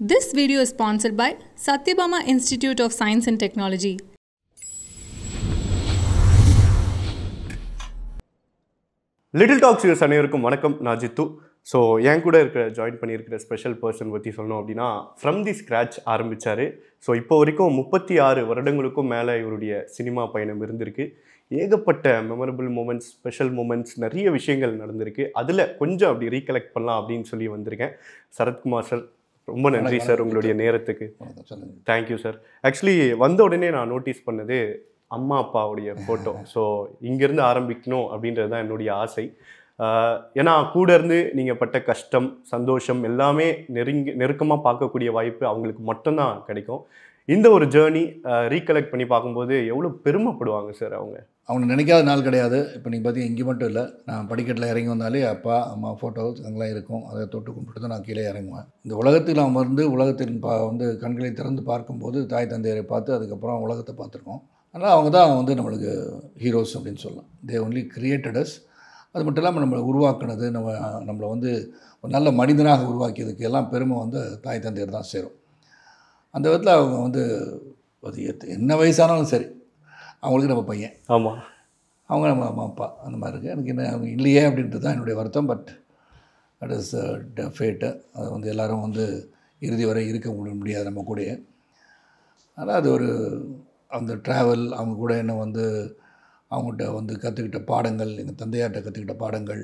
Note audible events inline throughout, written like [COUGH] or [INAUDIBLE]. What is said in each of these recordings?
This video is sponsored by Satyabama Institute of Science and Technology. Little talks use அனைவருக்கும் வணக்கம். நான் Jitu. So என் கூட இருக்கிற ஜாயின் பண்ணியிருக்கிற ஸ்பெஷல் பர்சன் பற்றி சொல்லணும் அப்படின்னா ஃப்ரம் தி ஸ்க்ராட்ச் ஆரம்பித்தார் ஸோ இப்போ வரைக்கும் முப்பத்தி ஆறு வருடங்களுக்கும் மேலே இவருடைய சினிமா பயணம் இருந்திருக்கு. ஏகப்பட்ட மெமரபிள் மூமெண்ட்ஸ் ஸ்பெஷல் மூமெண்ட்ஸ் நிறைய விஷயங்கள் நடந்திருக்கு. அதில் கொஞ்சம் அப்படி ரீகலெக்ட் பண்ணலாம் அப்படின்னு சொல்லி வந்திருக்கேன். சரத்குமார் சார் ரொம்ப நன்றி சார் உங்களுடைய நேரத்துக்கு. தேங்க்யூ சார் ஆக்சுவலி வந்த உடனே நான் நோட்டீஸ் பண்ணது அம்மா அப்பாவுடைய ஃபோட்டோ ஸோ [LAUGHS] இங்கேருந்து ஆரம்பிக்கணும் அப்படின்றது தான் என்னுடைய ஆசை. ஏன்னா கூட இருந்து நீங்கள் பட்ட கஷ்டம் சந்தோஷம் எல்லாமே நெருங்கி நெருக்கமாக பார்க்கக்கூடிய வாய்ப்பு அவங்களுக்கு மட்டும்தான் கிடைக்கும். இந்த ஒரு ஜேர்னி ரீகலெக்ட் பண்ணி பார்க்கும்போது எவ்வளோ பெருமைப்படுவாங்க சார் அவங்க? அவங்க நினைக்காத நாள் கிடையாது. இப்போ நீங்கள் பார்த்தீங்க இங்கே மட்டும் இல்லை. நான் படிக்கட்டில் இறங்கி வந்தாலே அப்பா அம்மா ஃபோட்டோஸ் அங்கெல்லாம் இருக்கும். அதை தொட்டு கும்பிட்டு தான் நான் கீழே இறங்குவேன். இந்த உலகத்தில் அமர்ந்து உலகத்தின் பா வந்து கண்களை திறந்து பார்க்கும்போது தாய் தந்தையரை பார்த்து அதுக்கப்புறம் உலகத்தை பார்த்துருக்கோம். ஆனால் அவங்க தான் வந்து நம்மளுக்கு ஹீரோஸ் அப்படின்னு சொல்லலாம். தே ஒன்லி கிரியேட்டடஸ் அது மட்டும் இல்லாமல் நம்மளை உருவாக்குனது நம்ம நம்மளை வந்து ஒரு நல்ல மனிதனாக உருவாக்கியதுக்கு எல்லாம் பெருமை வந்து தாய் தந்தையர் தான் சேரும். அந்த விதத்தில் அவங்க வந்து அது என்ன வயசானாலும் சரி அவங்களுக்கு நம்ம பையன். ஆமாம் அவங்க நம்ம அம்மா அப்பா அந்த மாதிரி இருக்குது எனக்கு என்ன அவங்க இல்லையே அப்படின்றது தான் என்னுடைய வருத்தம். பட் தட் இஸ் ஃபேட்டு அது வந்து எல்லாரும் வந்து இறுதி வரை இருக்க முடி- முடியாது நம்ம கூடயே அதனால் அது ஒரு அந்த ட்ராவல் அவங்க கூட என்ன வந்து அவங்ககிட்ட வந்து கற்றுக்கிட்ட பாடங்கள் எங்கள் தந்தையார்கிட்ட கற்றுக்கிட்ட பாடங்கள்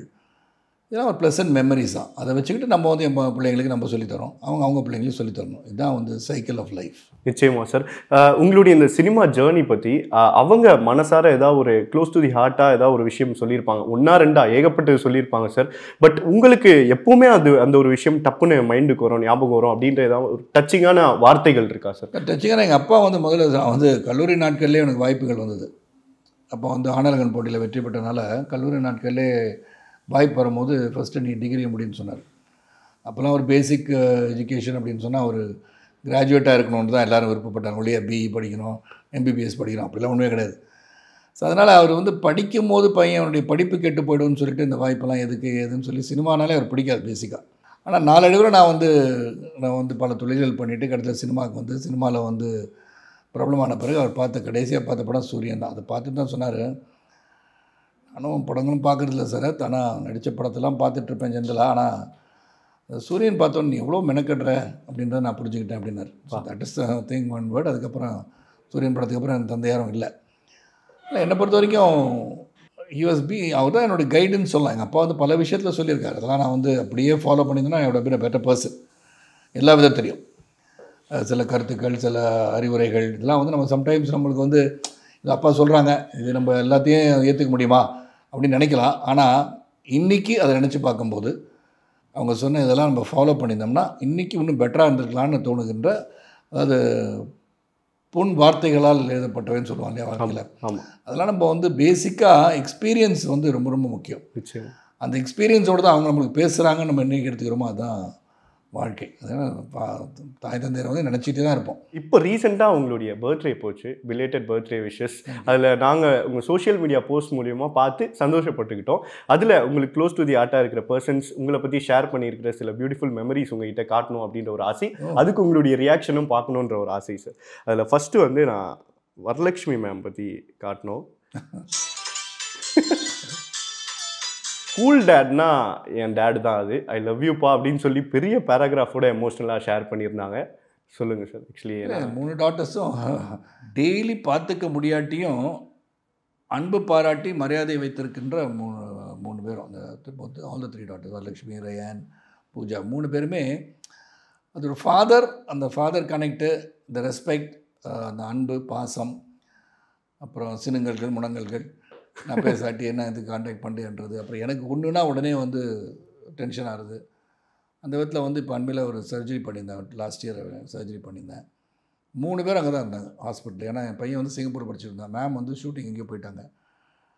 இதெல்லாம் ஒரு ப்ளசன்ட் மெமரிஸ் தான். அதை வச்சுக்கிட்டு நம்ம வந்து என் பிள்ளைங்களுக்கு நம்ம சொல்லித்தரோம். அவங்க அவங்க பிள்ளைங்களுக்கு சொல்லித்தரணும். இதுதான் வந்து சைக்கிள் ஆஃப் லைஃப் நிச்சயமா சார் உங்களுடைய இந்த சினிமா ஜேர்னி பற்றி அவங்க மனசார ஏதாவது ஒரு க்ளோஸ் டு தி ஹார்ட்டாக ஏதாவது ஒரு விஷயம் சொல்லியிருப்பாங்க. ஒன்றா ரெண்டா ஏகப்பட்டது சொல்லியிருப்பாங்க சார் பட் உங்களுக்கு எப்பவுமே அது அந்த ஒரு விஷயம் டப்புன்னு மைண்டுக்கு வரும் ஞாபகம் வரும் அப்படின்ற ஏதாவது ஒரு டச்சிங்கான வார்த்தைகள் இருக்கா சார் டச்சுக்கான எங்கள் அப்பா வந்து முதல்ல வந்து கல்லூரி நாட்கள்லேயே எனக்கு வாய்ப்புகள் வந்தது. அப்போ வந்து ஆனலகன் போட்டியில் வெற்றி பெற்றனால கல்லூரி நாட்கள்லே வாய்ப்பு வரும்போது ஃபஸ்ட்டு நீ டிகிரி முடியும்னு சொன்னார். அப்போல்லாம் ஒரு பேசிக் எஜுகேஷன் uh, அப்படின்னு சொன்னால் ஒரு கிராஜுவேட்டாக இருக்கணும்னு தான் எல்லோரும் விருப்பப்பட்டாங்க. ஒழிய பிஇ படிக்கணும் எம்பிபிஎஸ் படிக்கணும் அப்படிலாம் ஒன்றுமே கிடையாது. ஸோ அதனால் அவர் வந்து படிக்கும் போது பையனுடைய படிப்பு கெட்டு போய்டும்னு சொல்லிட்டு இந்த வாய்ப்பெல்லாம் எதுக்கு ஏதுன்னு சொல்லி சினிமானாலே அவர் பிடிக்காது பேசிக்காக ஆனால் நாளடைவில் நான் வந்து நான் வந்து பல தொழில்கள் பண்ணிவிட்டு கடைசியில் சினிமாவுக்கு வந்து சினிமாவில் வந்து பிரபலமான பிறகு அவர் பார்த்த கடைசியாக பார்த்த படம் சூரியன் தான். அதை பார்த்துட்டு தான் சொன்னார். ஆனால் படங்களும் பார்க்குறதில்ல சார். ஆனால் நடித்த படத்தெல்லாம் பார்த்துட்ருப்பேன் ஜென்ரலாக ஆனால் சூரியன் பார்த்தோன்னு நீ எவ்வளோ மெனக்கடுற அப்படின்றத நான் புரிஞ்சுக்கிட்டேன் அப்படின்னார். That is thing one word அதுக்கப்புறம் சூரியன் படத்துக்கு அப்புறம் என் தந்தையாரும் இல்லை. இல்லை என்னை பொறுத்த வரைக்கும் யூஎஸ்பி அவர் தான் என்னோடய கைடுன்னு சொல்லலாம். எங்கள் அப்பா வந்து பல விஷயத்தில் சொல்லியிருக்காரு. அதெல்லாம் நான் வந்து அப்படியே ஃபாலோ பண்ணியிருந்தேன்னா என்னோட பேர் பெட்டர் பர்சன் எல்லா விதம் தெரியும். சில கருத்துக்கள் சில அறிவுரைகள் இதெல்லாம் வந்து நம்ம சம்டைம்ஸ் நம்மளுக்கு வந்து இது அப்பா சொல்கிறாங்க இது நம்ம எல்லாத்தையும் ஏற்றுக்க முடியுமா? அப்படின்னு நினைக்கலாம். ஆனால் இன்றைக்கி அதை நினச்சி பார்க்கும்போது அவங்க சொன்ன இதெல்லாம் நம்ம ஃபாலோ பண்ணியிருந்தோம்னா இன்றைக்கி இன்னும் பெட்டராக இருந்திருக்கலாம்னு தோணுகின்ற அதாவது பொன் வார்த்தைகளால் எழுதப்பட்டவைன்னு சொல்லுவாங்க இல்லையா வாழ்க்கையில்? அதெல்லாம் நம்ம வந்து பேசிக்காக எக்ஸ்பீரியன்ஸ் வந்து ரொம்ப ரொம்ப முக்கியம். அந்த எக்ஸ்பீரியன்ஸோடு தான் அவங்க நம்மளுக்கு பேசுகிறாங்கன்னு நம்ம என்னைக்கு எடுத்துக்கிறோமோ அதுதான் வாழ்க்கை. அதனால் தாய் தந்தையரை வந்து நினச்சிட்டே தான் இருப்போம். இப்போ ரீசெண்டாக உங்களுடைய பர்த்டே போச்சு பிலேட்டட் பர்த்டே விஷஸ் அதில் நாங்கள் உங்கள் சோஷியல் மீடியா போஸ்ட் மூலியமாக பார்த்து சந்தோஷப்பட்டுக்கிட்டோம். அதில் உங்களுக்கு க்ளோஸ் டு தி ஆர்ட்டாக இருக்கிற பர்சன்ஸ் உங்களை பற்றி ஷேர் பண்ணியிருக்கிற சில பியூட்டிஃபுல் மெமரிஸ் உங்ககிட்ட காட்டணும் அப்படின்ற ஒரு ஆசை. அதுக்கு உங்களுடைய ரியாக்ஷனும் பார்க்கணுன்ற ஒரு ஆசை சார் அதில் ஃபஸ்ட்டு வந்து நான் வரலட்சுமி மேம் பற்றி காட்டணும். [LAUGHS] கூல் டேட்னா என் டேட் தான் அது. ஐ லவ் யூப்பா அப்படின்னு சொல்லி பெரிய பேராகிராஃபோட எமோஷ்னலாக ஷேர் பண்ணியிருந்தாங்க. சொல்லுங்கள் சார் ஆக்சுவலி மூணு டாட்டர்ஸும் டெய்லி பார்த்துக்க முடியாட்டியும் அன்பு பாராட்டி மரியாதை வைத்திருக்கின்ற மூணு மூணு பேரும். அந்த all the three daughters Varalakshmi Rayan Pooja மூணு பேருமே அது ஒரு ஃபாதர் அந்த ஃபாதர் கனெக்டு இந்த ரெஸ்பெக்ட் அந்த அன்பு பாசம் அப்புறம் சினுங்கல்கள் முனங்கல்கள் நான் பேசாட்டி என்ன இது காண்டாக்ட் பண்ணுறேன்றது அப்புறம் எனக்கு ஒன்றுனா உடனே வந்து டென்ஷன் ஆகுது. அந்த விதத்தில் வந்து இப்போ அண்மையில் ஒரு சர்ஜரி பண்ணியிருந்தேன். லாஸ்ட் இயர் சர்ஜரி பண்ணியிருந்தேன். மூணு பேர் அங்கே தான் இருந்தாங்க ஹாஸ்பிட்டல் ஏன்னா என் பையன் வந்து சிங்கப்பூர் படிச்சிருந்தான். மேம் வந்து ஷூட்டிங் எங்கேயோ போயிட்டாங்க.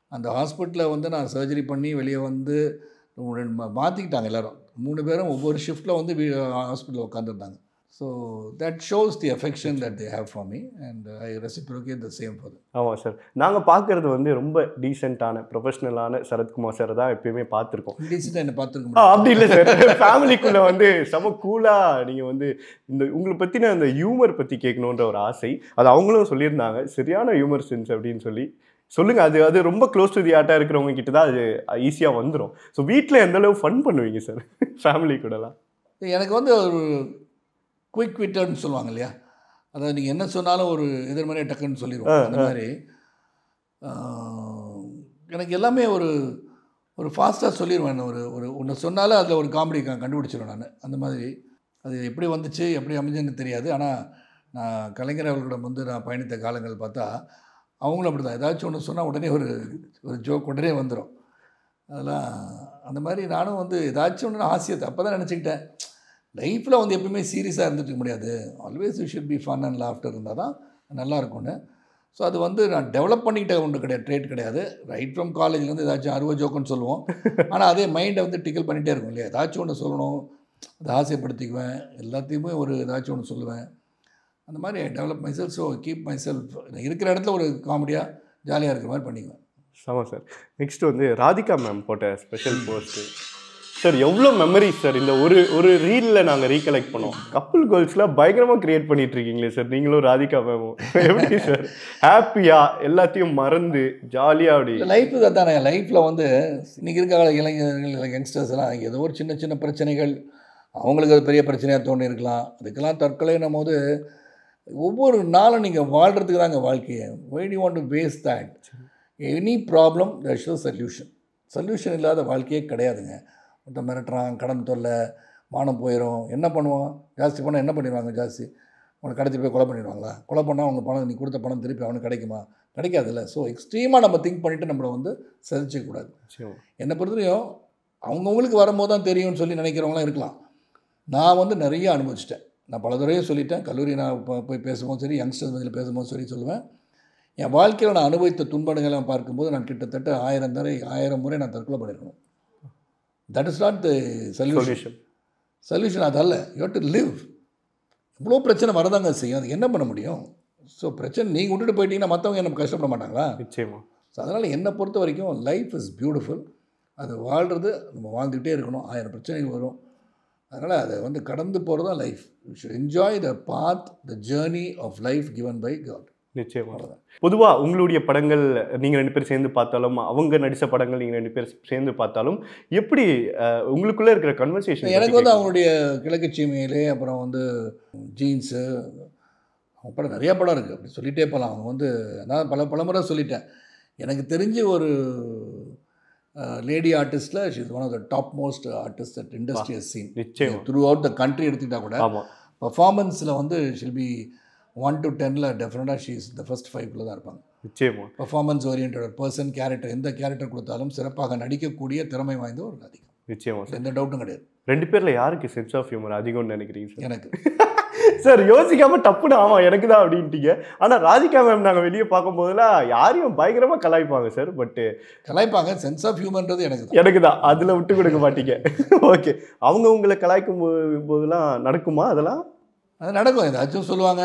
அந்த ஹாஸ்பிட்டலில் வந்து நான் சர்ஜரி பண்ணி வெளியே வந்து ரெண்டு மா- மாற்றிக்கிட்டாங்க எல்லோரும். மூணு பேரும் ஒவ்வொரு ஷிஃப்ட்டில் வந்து ஹாஸ்பிட்டலில் உட்காந்துருந்தாங்க so that shows the affection that they have for me and I reciprocate the same for ஆமாம் சார் நாங்கள் பார்க்கறது வந்து ரொம்ப டீசெண்டான ப்ரொஃபஷ்னலான சரத்குமார் சார் தான் எப்பயுமே பார்த்துருக்கோம். டீசெண்டாக என்ன பார்த்துருக்க ஆ, முடியும் அப்படி இல்லை சார் ஃபேமிலிக்குள்ள வந்து செம கூலாக நீங்கள் வந்து இந்த உங்களை பற்றின அந்த ஹியூமர் பற்றி கேட்கணுன்ற ஒரு ஆசை. அது அவங்களும் சொல்லியிருந்தாங்க. சரியான ஹியூமர் சென்ஸ் அப்படின்னு சொல்லி. சொல்லுங்க அது அது ரொம்ப க்ளோஸ் டு தி ஆர்ட்டாக இருக்கிறவங்க கிட்ட தான் அது ஈஸியாக வந்துடும் ஸோ வீட்டில் எந்த அளவு ஃபன் பண்ணுவீங்க சார் ஃபேமிலி கூடலாம். எனக்கு வந்து ஒரு குயிக் விட்டர்னு சொல்லுவாங்க இல்லையா? அதாவது நீங்கள் என்ன சொன்னாலும் ஒரு எதிர்மறையை டக்குன்னு சொல்லிடுவோம் அந்த மாதிரி. எனக்கு எல்லாமே ஒரு ஒரு ஃபாஸ்ட்டாக சொல்லிடுவேன் ஒரு ஒரு ஒன்று சொன்னாலும் அதில் ஒரு காமெடி கண்டுபிடிச்சிருவேன் நான். அந்த மாதிரி. அது எப்படி வந்துச்சு எப்படி அமைஞ்சுன்னு தெரியாது. ஆனால் நான் கலைஞர் அவர்களிடம் வந்து நான் பயணித்த காலங்கள் பார்த்தா அவங்களும் அப்படி தான் ஏதாச்சும் ஒன்று சொன்னால் உடனே ஒரு ஒரு ஜோக் உடனே வந்துடும் அதெல்லாம் அந்த மாதிரி நானும் வந்து ஏதாச்சும் ஒன்று ஆசையத்தை அப்போ தான் நினச்சிக்கிட்டேன். லைஃப்பில் வந்து எப்பயுமே சீரியஸாக இருந்துட்டு முடியாது. Always you should be fun and laughter இருந்தால் தான் நல்லா இருக்கும்னு. ஸோ அது வந்து நான் டெவலப் பண்ணிக்கிட்ட ஒன்று கிடையாது ட்ரேட் கிடையாது. ரைட் ஃப்ரம் காலேஜ்லேருந்து ஏதாச்சும் அறுவை ஜோக்குன்னு சொல்லுவோம். ஆனால் அதே மைண்டை வந்து டிக்கல் பண்ணிகிட்டே இருக்கும் இல்லையா? ஏதாச்சும் ஒன்று சொல்லணும் அதை ஆசைப்படுத்திக்குவேன். எல்லாத்தையுமே ஒரு ஏதாச்சும் ஒன்று சொல்லுவேன். அந்த மாதிரி develop myself so keep myself இருக்கிற இடத்துல ஒரு காமெடியாக ஜாலியாக இருக்கிற மாதிரி பண்ணிக்குவேன். ஆமாம் சார். நெக்ஸ்ட் வந்து ராதிகா மேம் போட்ட ஸ்பெஷல் போஸ்ட்டு சார் எவ்வளோ மெமரிஸ் சார் இந்த ஒரு ஒரு ரீலில் நாங்கள் ரீகலெக்ட் பண்ணோம். கப்புள் கோல்ஸ்லாம் பயங்கரமாக கிரியேட் பண்ணிட்டு இருக்கீங்களே சார் நீங்களும் ராதிகா மேமும். எப்படி சார் ஹாப்பியாக எல்லாத்தையும் மறந்து ஜாலியாக அப்படி? லைஃப் தானே லைஃப்பில் வந்து இன்றைக்கி இருக்க கால இளைஞர்கள் யங்ஸ்டர்ஸ் எல்லாம் ஏதோ ஒரு சின்ன சின்ன பிரச்சனைகள் அவங்களுக்கு அது பெரிய பிரச்சனையாக தோணி இருக்கலாம் அதுக்கெல்லாம் தற்கொலைன்னும் போது ஒவ்வொரு நாளும் நீங்கள் வாழ்கிறதுக்கு தாங்க வாழ்க்கையை. When you want to waste that any problem there show solution solution இல்லாத வாழ்க்கையே கிடையாதுங்க. ஒருத்தன் மிரட்டுறான் கடன் தொல்லை மானம் போயிடும் என்ன பண்ணுவான்? ஜாஸ்தி பண்ணால் என்ன பண்ணிடுவாங்க ஜாஸ்தி? உனக்கு கடத்தி போய் கொலை பண்ணிடுவாங்களா? கொலை பண்ணால் அவங்க பணம் நீ கொடுத்த பணம் திருப்பி அவனுக்கு கிடைக்குமா? கிடைக்காதுல்ல. ஸோ எக்ஸ்ட்ரீமாக நம்ம திங்க் பண்ணிவிட்டு நம்மளை வந்து சிதைச்சிக்கூடாது. என்னை பொறுத்தவரையும் அவங்கவுங்களுக்கு வரும்போது தான் தெரியும்னு சொல்லி நினைக்கிறவங்களாம் இருக்கலாம். நான் வந்து நிறைய அனுபவிச்சிட்டேன். நான் பல தடவையும் சொல்லிட்டேன். கல்லூரி நான் இப்போ போய் பேசும்போது சரி யங்ஸ்டர்ஸ் மத்தியில் பேசும்போது சரி சொல்லுவேன். என் வாழ்க்கையில் நான் அனுபவித்த துன்பங்களை பார்க்கும்போது நான் கிட்டத்தட்ட ஆயிரம் தடவை ஆயிரம் முறை நான் தற்கொலை பண்ணியிருக்கணும். That is not the solution solution solution அது அல்ல யூ டு லிவ் இவ்வளோ பிரச்சனை வரதாங்க செய்யும். அதுக்கு என்ன பண்ண முடியும்? ஸோ பிரச்சனை நீங்கள் விட்டுட்டு போயிட்டீங்கன்னா மற்றவங்க என்ன கஷ்டப்பட மாட்டாங்களா? நிச்சயமா. ஸோ அதனால் என்னை பொறுத்த வரைக்கும் லைஃப் இஸ் பியூட்டிஃபுல் அது வாழ்கிறது நம்ம வாழ்ந்துக்கிட்டே இருக்கணும். ஆயிரம் பிரச்சனைகள் வரும். அதனால் அதை வந்து கடந்து போகிறது தான் life you should enjoy the path the journey of life given by God நிச்சயமா. பொதுவா உங்களுடைய படங்கள் நீங்க ரெண்டு பேரும் சேர்ந்து பார்த்தாலும் அவங்க நடிச்ச படங்கள் நீங்க ரெண்டு பேர் சேர்ந்து பார்த்தாலும் எப்படி உங்களுக்குள்ள இருக்கிற கன்வர்சேஷன் எனக்கு வந்து அவங்களுடைய கிழக்கு சீமையிலே அப்புறம் வந்து ஜீன்ஸு அவங்க படம் நிறையா படம் இருக்குது அப்படி சொல்லிகிட்டே போகலாம் அவங்க வந்து நான் பல பல முறை சொல்லிட்டேன். எனக்கு தெரிஞ்ச ஒரு lady ஆர்டிஸ்டில் she is one of the top most artist at industries scene நிச்சயமா. த்ரூ அவுட் த கண்ட்ரி எடுத்துக்கிட்டா கூட பர்ஃபார்மன்ஸில் வந்து ஷில் பி ஒன் டு டெனில் டெஃபினட்டாக ஷீ இஸ் த ஃபஸ்ட் ஃபைவ்ல தான் இருப்பாங்க. நிச்சயமா. பர்ஃபார்மன்ஸ் ஓரியன்ட் பர்சன் கேரக்டர் எந்த கேரக்டர் கொடுத்தாலும் சிறப்பாக நடிக்கக்கூடிய திறமை வாய்ந்த ஒரு அதிகம் நிச்சயமா சார். எந்த டவுட்டும் கிடையாது. ரெண்டு பேர்ல யாருக்கு சென்ஸ் ஆஃப் ஹியூமர் அதிகம்னு நினைக்கிறீங்க சார்? எனக்கு. [LAUGHS] சார் யோசிக்காம டப்புன்னு ஆமா எனக்கு தான் அப்படின்ட்டீங்க. ஆனா ராதிகா மேம் நாங்க வெளியே பார்க்கும்போதெல்லாம் யாரையும் பயங்கரமா கலாய்ப்பாங்க சார் பட் கலாய்ப்பாங்க. சென்ஸ் ஆஃப் ஹியூமன்றது எனக்கு எனக்கு தான். அதுல விட்டு கொடுக்க மாட்டீங்க. [LAUGHS] ஓகே அவங்க உங்களை கலாய்க்கும் போதெல்லாம் நடக்குமா அதெல்லாம்? அது நடக்கும். ஏதாச்சும் சொல்லுவாங்க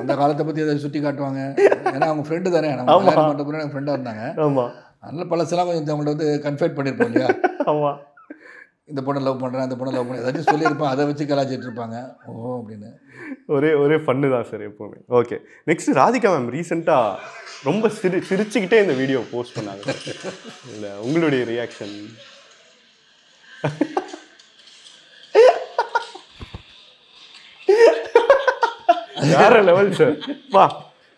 அந்த காலத்தை பற்றி ஏதாச்சும் சுட்டி காட்டுவாங்க. ஏன்னா அவங்க ஃப்ரெண்டு தானே. நம்ம பண்ணுற பிறகு ஃப்ரெண்டாக இருந்தாங்க. ஆமா. அதனால் பழசெல்லாம் கொஞ்சம் அவங்கள்ட்ட வந்து கன்ஃபைட் பண்ணியிருப்போம் இல்லையா? ஆமா. இந்த பொண்ணை லவ் பண்ணுறேன் அந்த பொண்ணை லவ் பண்ணுறேன் ஏதாச்சும் சொல்லியிருப்பான் அதை வச்சு கலாச்சிட்டு இருப்பாங்க. ஓ அப்படின்னு. ஒரே ஒரே ஃபன்னு தான் சார் எப்பவுமே. ஓகே நெக்ஸ்ட் ராதிகா மேம் ரீசெண்டாக ரொம்ப சிரி சிரிச்சுக்கிட்டே இந்த வீடியோ போஸ்ட் பண்ணாங்க. இல்லை உங்களுடைய ரியாக்ஷன் வேற லெவல் சார் வா.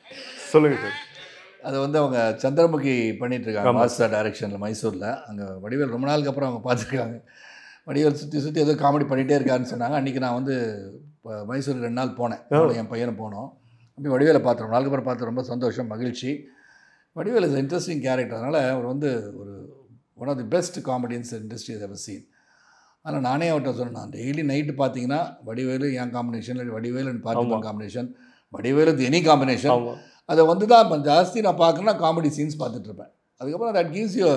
[LAUGHS] சொல்லுங்க சார் அதை வந்து அவங்க சந்திரமுகி பண்ணிட்டு இருக்காங்க மாஸ்டர் டைரக்ஷனில் மைசூரில் அங்கே வடிவேல் ரொம்ப நாளுக்கு அப்புறம் அவங்க பார்த்துருக்காங்க வடிவேல் சுற்றி சுற்றி ஏதோ காமெடி பண்ணிகிட்டே இருக்காருன்னு சொன்னாங்க. அன்றைக்கி நான் வந்து மைசூர் ரெண்டு நாள் போனேன். என் பையனும் போனோம். அப்படி வடிவேலை பார்த்தோம். ரொம்ப நாளுக்கு அப்புறம் பார்த்து ரொம்ப சந்தோஷம் மகிழ்ச்சி. வடிவேல் இஸ் இன்ட்ரெஸ்டிங் கேரக்டர் அதனால் அவர் வந்து ஒரு one of the best comedians industry ever seen ஆனால் நானே அவர்கிட்ட சொன்னேன் நான் டெய்லி நைட்டு பார்த்தீங்கன்னா வடிவேலு என் காம்பினேஷன் இல்லை Vadivelu and Parthiban combination Vadivelu any combination அதை வந்து தான் இப்போ ஜாஸ்தி நான் பார்க்கணுன்னா காமெடி சீன்ஸ் பார்த்துட்டு இருப்பேன். அதுக்கப்புறம் தட் கிவ்ஸ் யூ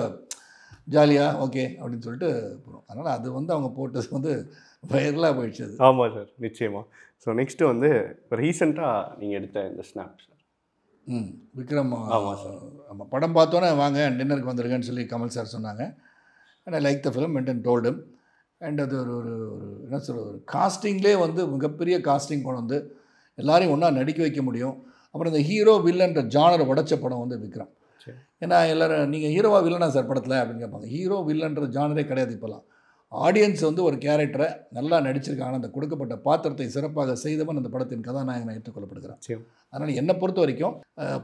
ஜாலியாக ஓகே அப்படின்னு சொல்லிட்டு போகிறோம் அதனால் அது வந்து அவங்க போட்டது வந்து வைரலாக போயிடுச்சு அது. ஆமாம் சார் நிச்சயமா. ஸோ நெக்ஸ்ட்டு வந்து இப்போ ரீசெண்டாக நீங்கள் எடுத்த இந்த ஸ்னாப் சார் ம். விக்ரம் ஆமா சார். ஆமாம் படம் பார்த்தோன்னே வாங்க டின்னருக்கு வந்துருங்கன்னு சொல்லி கமல் சார் சொன்னாங்க. And I like the film and and டோல்டும் and அது ஒரு ஒரு ஒரு என்ன சொல்கிறது ஒரு காஸ்டிங்லேயே வந்து மிகப்பெரிய காஸ்டிங் கொண்டு வந்து எல்லாரையும் ஒன்றா நடிக்க வைக்க முடியும். அப்புறம் இந்த ஹீரோ வில்லன்ற ஜானரை உடைச்ச படம் வந்து விக்ரம். ஏன்னா எல்லாரும் நீங்கள் ஹீரோவா வில்லனா சார் படத்தில் அப்படின்னு கேட்பாங்க ஹீரோ வில்லன்ற ஜானரே கிடையாது இப்போலாம் ஆடியன்ஸ் வந்து ஒரு கேரக்டரை நல்லா நடிச்சிருக்காங்க. அந்த கொடுக்கப்பட்ட பாத்திரத்தை சிறப்பாக செய்தவன் அந்த படத்தின் கதாநாயகனை ஏற்றுக்கொள்ளப்படுகிறான் அதனால் என்னை பொறுத்த வரைக்கும்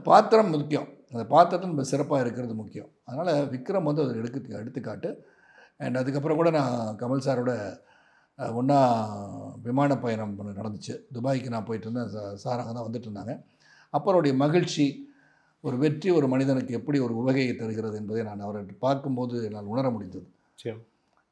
பாத்திரம் முக்கியம். அந்த பாத்திரத்தில் நம்ம சிறப்பாக இருக்கிறது முக்கியம். அதனால் விக்ரம் வந்து அது எடுக்க எடுத்துக்காட்டு அண்ட் அதுக்கப்புறம் கூட நான் கமல் சாரோட ஒன்றா விமான பயணம் நடந்துச்சு. துபாய்க்கு நான் போயிட்டு இருந்தேன். சா- சார் அங்கே தான் வந்துட்டு இருந்தாங்க. அப்போ அவருடைய மகிழ்ச்சி ஒரு வெற்றி ஒரு மனிதனுக்கு எப்படி ஒரு உவகையை தருகிறது என்பதை நான் அவரை பார்க்கும்போது என்னால் உணர முடிந்தது.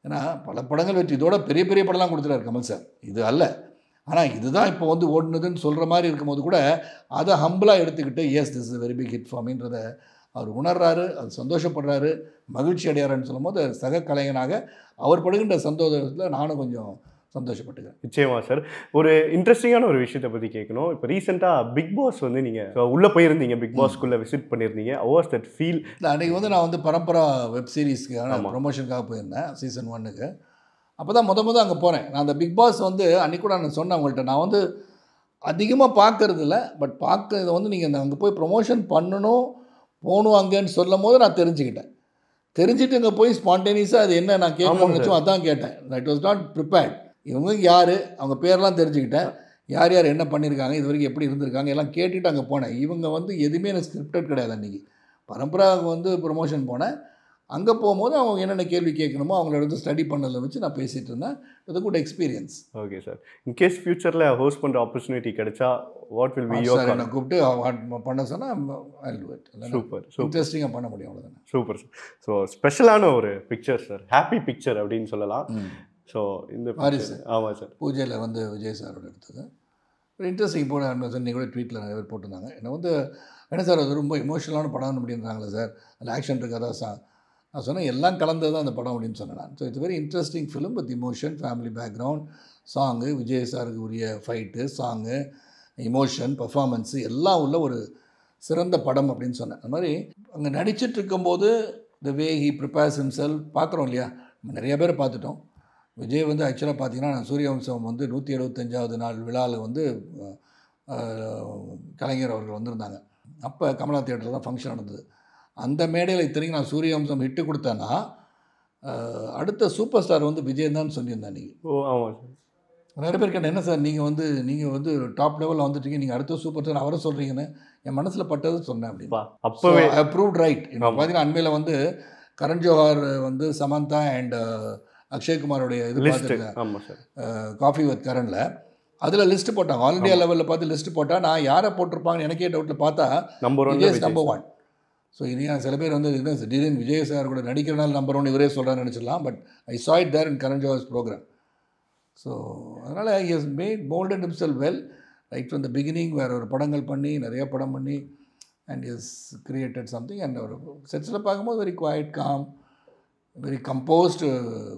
ஏன்னா பல படங்கள் வெற்றி இதோட பெரிய பெரிய படம்லாம் கொடுத்துட்டாரு கமல் சார். இது அல்ல. ஆனால் இதுதான் இப்போ வந்து ஓடுனதுன்னு சொல்கிற மாதிரி இருக்கும்போது கூட அதை ஹம்பிளாக எடுத்துக்கிட்டு yes this is very big hit ஃபார்மின்றதை அவர் உணர்றாரு அது சந்தோஷப்படுறாரு மகிழ்ச்சி அடையாருன்னு சொல்லும்போது சக கலைஞனாக அவர் படுகின்ற சந்தோஷத்தில் நானும் கொஞ்சம் சந்தோஷப்பட்டுக்கிறேன். நிச்சயமா சார். ஒரு இன்ட்ரெஸ்டிங்கான ஒரு விஷயத்தை பற்றி கேட்கணும். இப்போ ரீசெண்டாக பிக் பாஸ் வந்து நீங்கள் உள்ளே போயிருந்தீங்க பிக் பாஸ்க்குள்ளே விசிட் பண்ணியிருந்தீங்க. அவாஸ் தட் ஃபீல் இல்லை அன்றைக்கி வந்து நான் வந்து பரம்பரா வெப் சீரிஸ்க்கான. ப்ரொமோஷனுக்காக போயிருந்தேன் சீசன் ஒன்னுக்கு அப்போ தான் முத முத அங்கே போகிறேன் நான் அந்த பிக் பாஸ் வந்து அன்றைக்கி கூட நான் சொன்னேன் உங்கள்கிட்ட நான் வந்து அதிகமாக பார்க்கறது இல்லை பட் பார்க்க இதை வந்து நீங்கள் அங்கே போய் ப்ரொமோஷன் பண்ணணும் போகணும் அங்கேன்னு சொல்லும் போது நான் தெரிஞ்சுக்கிட்டேன். தெரிஞ்சுட்டு இங்கே போய் ஸ்பான்டேனியஸாக அது என்ன நான் கேட்கணும்னு வச்சோம் அதான் கேட்டேன். இட் வாஸ் நாட் ப்ரிப்பேர்ட் இவங்க யார்? அவங்க பேர்லாம் தெரிஞ்சுக்கிட்டேன். யார் யார் என்ன பண்ணியிருக்காங்க இது வரைக்கும் எப்படி இருந்திருக்காங்க எல்லாம் கேட்டுட்டு அங்கே போனேன். இவங்க வந்து எதுவுமே எனக்கு ஸ்கிரிப்டட் கிடையாது அன்றைக்கி பரம்பராவுக்கு வந்து ப்ரொமோஷன் போனேன். அங்கே போகும்போது அவங்க என்னென்ன கேள்வி கேட்கணுமோ அவங்கள வந்து ஸ்டடி பண்ணதில் வச்சு நான் பேசிகிட்டு இருந்தேன். இது good experience okay sir in case ஃபியூச்சரில் ஹோஸ்ட் பண்ணுற ஆப்பர்ச்சுனிட்டி கிடைச்சா what will be your sir என்னை கூப்பிட்டு பண்ண சொன்னால் சூப்பர் இன்ட்ரெஸ்டிங்காக பண்ண முடியும் அவ்வளோதானே சூப்பர் சார் ஸோ ஸ்பெஷலான ஒரு பிக்சர் சார் ஹாப்பி பிக்சர் அப்படின்னு சொல்லலாம். ஸோ இந்த வாரிசு. ஆமாம் சார் பூஜையில் வந்து விஜய் சாரோட எடுத்தது. ஒரு இன்ட்ரெஸ்டிங் போட நீ கூட ட்வீட்டில் நிறைய பேர் போட்டிருந்தாங்க. என்ன வந்து என்ன சார் அது ரொம்ப இமோஷனலான படம் அப்படின்றாங்களே சார் அதில் ஆக்ஷன் இருக்காதா சா நான் சொன்னேன் எல்லாம் கலந்தது தான் அந்த படம் அப்படின்னு சொன்னேன் நான். So it's very interesting film with emotion family background song Vijay சாருக்கு உரிய ஃபைட்டு சாங்கு இமோஷன் பர்ஃபாமன்ஸு எல்லாம் உள்ள ஒரு சிறந்த படம் அப்படின்னு சொன்னேன். அந்த மாதிரி அங்கே நடிச்சிட்டு இருக்கும்போது the way he prepares himself பார்க்குறோம் இல்லையா? நம்ம நிறைய பேரை பார்த்துட்டோம். விஜய் வந்து ஆக்சுவலாக பார்த்தீங்கன்னா நான் சூரியவம்சம் வந்து நூற்றி எழுபத்தஞ்சாவது நாள் விழாவில் வந்து கலைஞர் அவர்கள் வந்திருந்தாங்க. அப்போ கமலா தியேட்டரில் தான் ஃபங்க்ஷன் நடந்தது. அந்த மேடையில் இத்தனைக்கும் நான் சூரியவம்சம் ஹிட்டு கொடுத்தேன்னா அடுத்த சூப்பர் ஸ்டார் வந்து விஜய் தான் சொல்லியிருந்தேன் நீங்கள் ஓ ஆமாம் சார். நிறைய பேர் கேட்டேன் என்ன சார் நீங்கள் வந்து நீங்கள் வந்து டாப் லெவலில் வந்துட்டீங்க நீங்கள் அடுத்த சூப்பர் ஸ்டார் அவரை சொல்கிறீங்கன்னு என் மனசில் பட்டது சொன்னேன் அப்படின்னு. அப்பா அப்போவே அப்ரூவ்ட் ரைட் இப்போ. பார்த்தீங்கன்னா அண்மையில் வந்து கரண் ஜோஹார் வந்து சமந்தா அண்ட் அக்ஷய்குமாரோடைய இது பார்த்துருக்கேன் காஃபி வித் கரனில். அதில் லிஸ்ட் போட்டாங்க ஆல் இண்டியா லெவலில் பார்த்து லிஸ்ட் போட்டால் நான் யாரை போட்டிருப்பாங்கன்னு எனக்கே டவுட்டில் பார்த்தா number one number one so இனி சில பேர் வந்து என்ன திடீர்னு விஜய் சார் கூட நடிக்கிறனால நம்பர் ஒன் இவரே சொல்கிறான்னு நினச்சிடலாம். But I saw it there in Karan Johar's program so அதனால் I has made molded himself well right from the beginning வேறு ஒரு படங்கள் பண்ணி நிறைய படம் பண்ணி and is created something and ஒரு செட்ஸில் பார்க்கும்போது very quite calm very composed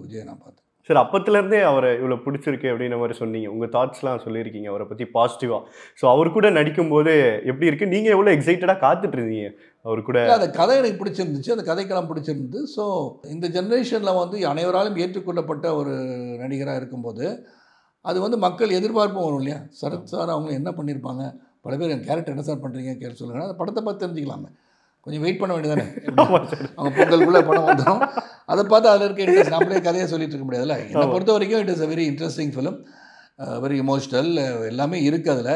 Vijay நான் பார்த்தேன். சார் அப்பத்துலேருந்தே அவரை இவ்வளோ பிடிச்சிருக்கு அப்படின்ற மாதிரி சொன்னீங்க. உங்கள் தாட்ஸ்லாம் சொல்லியிருக்கீங்க அவரை பற்றி பாசிட்டிவாக ஸோ அவர் கூட நடிக்கும்போது எப்படி இருக்குது நீங்கள் எவ்வளோ எக்ஸைட்டடாக காத்துட்டு இருந்தீங்க அவர் கூட அந்த கதை எனக்கு பிடிச்சிருந்துச்சு. அந்த கதைக்கெல்லாம் பிடிச்சிருந்து ஸோ இந்த ஜென்ரேஷனில் வந்து அனைவராலும் ஏற்றுக்கொள்ளப்பட்ட ஒரு நடிகராக இருக்கும்போது அது வந்து மக்கள் எதிர்பார்ப்பும் வரும் இல்லையா? சரத் சார் அவங்க என்ன பண்ணியிருப்பாங்க பல பேர் என் கேரக்டர் என்ன சார் பண்ணுறீங்க கேட்டு சொல்லுங்க. அந்த படத்தை பார்த்து தெரிஞ்சுக்கலாமே. கொஞ்சம் வெயிட் பண்ண வேண்டியதானே [LAUGHS] அவங்க பொங்கலுக்குள்ளே படம் வந்துடும் அதை பார்த்து அதில் இருக்க இன்ட்ரெஸ்ட் நம்மளே கதையை சொல்லிட்டு இருக்க முடியாதுல்ல? என்னை. பொறுத்த வரைக்கும் it is a very interesting film very emotional எல்லாமே இருக்குது அதில்.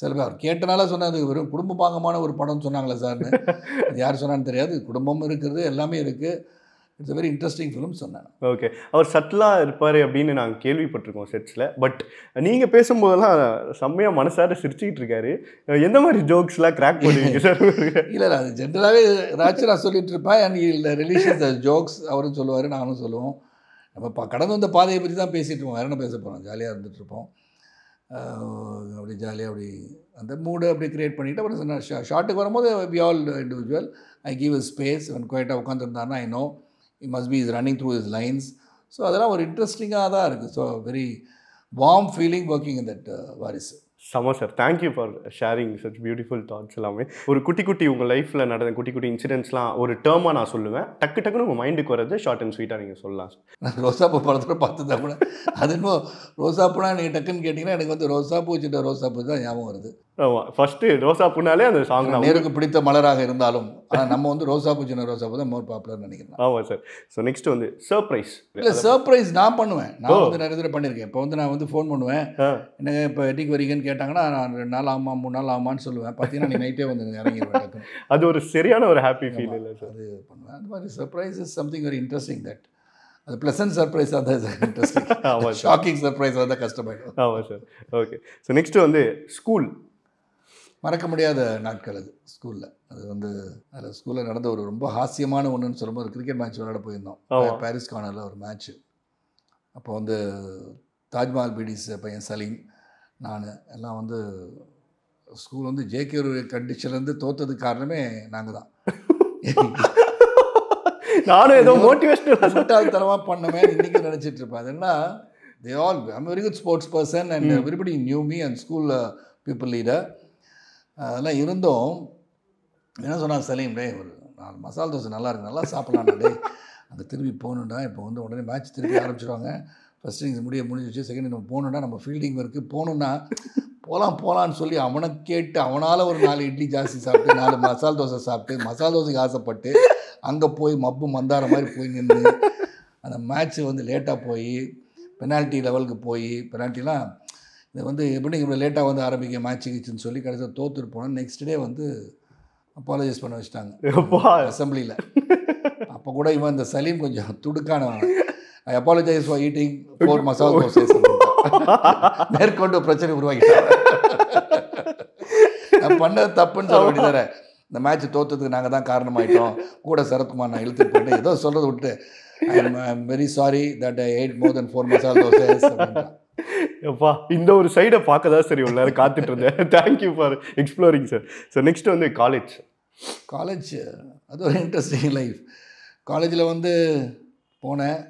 சில பேர் அவர் கேட்டனால சொன்னது வெறும் குடும்ப பாங்கமான ஒரு படம் சொன்னாங்களே சார்னு. அது யார் சொன்னான்னு தெரியாது. குடும்பம் இருக்கிறது எல்லாமே இருக்குது இட்ஸ் வெரி இன்ட்ரெஸ்டிங் ஃபிலிம் சொன்னேன். ஓகே அவர் சட்டிலாக இருப்பார் அப்படின்னு நாங்கள் கேள்விப்பட்டிருக்கோம் செட்ஸில் பட் நீங்கள் பேசும்போதெல்லாம் செம்மையாக மனசார சிரிச்சுக்கிட்டு இருக்காரு. எந்த மாதிரி ஜோக்ஸ்லாம் கிராக் பண்ணுவீங்க சார் இல்லை இல்லை அது ஜென்ரலாகவே ராஜ் நான் சொல்லிட்டு இருப்பேன் அண்ட் இல்லை ரிலீஷன்ஸ் ஜோக்ஸ் அவரும் சொல்லுவார் நானும் சொல்லுவோம். நம்ம ப கடந்து வந்த பாதையை பற்றி தான் பேசிகிட்டு இருப்போம் வேறு என்ன பேச போகிறோம் ஜாலியாக ஆஹ் அப்படி ஜாலியாக அப்படி அந்த மூடை அப்படி க்ரியேட் பண்ணிவிட்டு அப்புறம் ஷார்ட்டுக்கு வரும்போது we all individual I give space அவன் குவைட்டாக உட்காந்துருந்தாருன்னா I know must be is running through is lines so அதெல்லாம் ஒரு இன்ட்ரெஸ்டிங்காக தான் இருக்குது so very warm feeling working in that Varisu. சம sir thank you for sharing such beautiful thoughts எல்லாமே. ஒரு குட்டி குட்டி உங்கள் லைஃப்பில் நடந்த குட்டி குட்டி இன்சிடென்ட்ஸ்லாம் ஒரு டேர்மாக நான் சொல்லுவேன். டக்கு டக்குன்னு உங்கள் மைண்டுக்கு வரது ஷார்ட் அண்ட் ஸ்வீட்டாக நீங்கள் சொல்லலாம் சார் நான் ரோசாப்பூ படத்தில் பார்த்ததா கூட. அது இன்னும் ரோசாப்பூனா நீங்கள் டக்குன்னு கேட்டிங்கன்னா எனக்கு வந்து ரோசாப்பூ வச்சுட்ட ரோசாப்பூ தான் ஞாபகம் வருது. ஆமாம் ஃபஸ்ட்டு ரோசா புண்ணாலே அந்த சாங் நேருக்கு பிடித்த மலராக இருந்தாலும் ஆனால் நம்ம வந்து ரோசாப்பூ சின்ன ரோசாப்பூ தான் மோர் பாப்புலர்னு நினைக்கிறேன் ஆமாம் சார் ஸோ நெக்ஸ்ட் வந்து சர்ப்ரைஸ் இல்லை சர்ப்ரைஸ் நான் பண்ணுவேன். நான். வந்து நிறைய தடவை பண்ணியிருக்கேன். இப்போ வந்து நான் வந்து ஃபோன் பண்ணுவேன். என்னங்க இப்போ எட்டிக்கு வரீங்கன்னு கேட்டாங்கன்னா நான் ரெண்டு நாள் ஆமா மூணு நாள் ஆமான்னு சொல்லுவேன். பார்த்தீங்கன்னா நீ நைட்டே வந்து இறங்கிடுவேன். [LAUGHS] அது ஒரு சரியான ஒரு ஹாப்பி ஃபீல் இல்லை சார் அது பண்ணுவேன். அந்த மாதிரி surprise is something very interesting that அது ப்ளசன்ட் சர்ப்ரைஸாக தான் இன்ட்ரெஸ்டிங் ஆமாம் ஷாக்கிங் சர்ப்ரைஸாக தான் கஷ்டமாயிடும் ஆமாம் சார் ஓகே ஸோ நெக்ஸ்ட் வந்து ஸ்கூல் மறக்க முடியாத நாட்கள் அது ஸ்கூலில் அது வந்து அதில் ஸ்கூலில் நடந்த ஒரு ரொம்ப ஹாஸ்யமான ஒன்றுன்னு சொல்லும்போது கிரிக்கெட் மேட்ச் விளையாட போயிருந்தோம். பாரிஸ் கார்னரில் ஒரு மேட்ச்சு அப்போ வந்து தாஜ்மஹால் பிடிஸ் பையன் சலீம் நான் எல்லாம் வந்து ஸ்கூல் வந்து ஜேகே ஒரு கண்டிஷன்லேருந்து தோத்ததுக்கு காரணமே நாங்கள் தான். நானும் ஏதோ மோட்டிவேஷனல் முட்டாள்தனமாக பண்ணமே இன்னைக்கு நினச்சிட்டு இருப்பேன் அது என்ன? They all I'm very good sports person and everybody knew me and school people leader அதெல்லாம் இருந்தும். என்ன சொன்னார் சலீம்? டே ஒரு நாலு மசாலா தோசை நல்லா இருக்கு நல்லா சாப்பிட்லாம் டே அங்கே திரும்பி போகணுண்டா இப்போ வந்து உடனே மேட்ச் திருப்பி ஆரம்பிச்சிருவாங்க. ஃபஸ்ட் இன்னிங்ஸ் முடிய முடிஞ்சிச்சு செகண்ட் நம்ம போகணுன்னா நம்ம ஃபீல்டிங் இருக்குது போகணுன்னா போகலாம் போகலான்னு சொல்லி அவனை கேட்டு அவனால் ஒரு நாலு இட்லி ஜாஸ்தி சாப்பிட்டு நாலு மசால் தோசை சாப்பிட்டு மசால் தோசைக்கு ஆசைப்பட்டு அங்கே போய் மப்பு மந்தார மாதிரி போய் நின்று அந்த மேட்ச்சு வந்து லேட்டாக போய் பெனால்ட்டி லெவலுக்கு போய் பெனால்ட்டிலாம் இது வந்து எப்படி இவ்வளோ லேட்டாக வந்து ஆரம்பிக்க மேட்ச் கிச்சுன்னு சொல்லி கடைசியில் தோத்துட்டு போனோம் நெக்ஸ்ட் டே வந்து அப்பாலஜைஸ் பண்ண வச்சுட்டாங்க. அசம்பிளியில் அப்போ கூட இவன் இந்த சலீம் கொஞ்சம் துடுக்கானவன். I apologise for eating four masala dosa மேற்கொண்டு பிரச்சனை உருவாக்கிட்டாங்க நான் பண்ணது தப்புன்னு சொல்ல வேண்டியதானே இந்த மேட்ச் தோத்ததுக்கு நாங்கள் தான் காரணமாயிட்டோம். கூட சரத்குமார் நான் இழுத்துட்டு போயிட்டு ஏதோ சொல்கிறத விட்டு I am very sorry that I ate more than four masala dosa அப்பா இந்த ஒரு சைடை பார்க்க தான் சரி உள்ள காத்துட்டு இருந்தேன். Thank you for exploring sir so next வந்து காலேஜ் காலேஜ் அது ஒரு இன்ட்ரெஸ்டிங் லைஃப் காலேஜில் வந்து போனேன்.